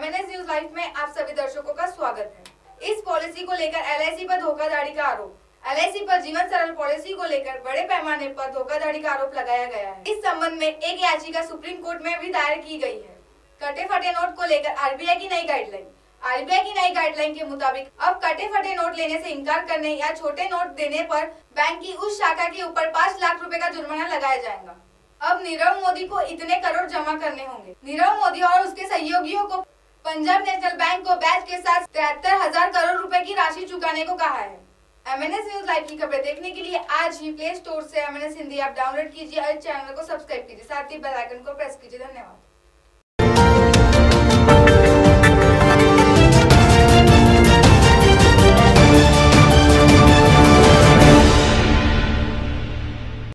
MNS news live में आप सभी दर्शकों का स्वागत है। इस पॉलिसी को लेकर एलआईसी पर धोखाधड़ी का आरोप। एलआईसी पर जीवन सरल पॉलिसी को लेकर बड़े पैमाने पर धोखाधड़ी का आरोप लगाया गया है। इस संबंध में एक याचिका सुप्रीम कोर्ट में भी दायर की गई है। कटे फटे नोट को लेकर आरबीआई की नई गाइडलाइन आरबीआई की नई गाइडलाइन के मुताबिक अब कटे फटे नोट लेने से इनकार करने या छोटे नोट देने पर बैंक की उस शाखा के ऊपर पाँच लाख रुपए का जुर्माना लगाया जाएगा। अब नीरव मोदी को इतने करोड़ जमा करने होंगे। नीरव मोदी और उसके सहयोगियों को पंजाब नेशनल बैंक को बैच के साथ तिहत्तर हज़ार करोड़ रुपए की राशि चुकाने को कहा है। M N S news live की खबरें देखने के लिए आज ही प्ले स्टोर से एस हिंदी ऐप डाउनलोड कीजिए और चैनल को सब्सक्राइब कीजिए। साथ ही बेलाइकन को प्रेस कीजिए। धन्यवाद।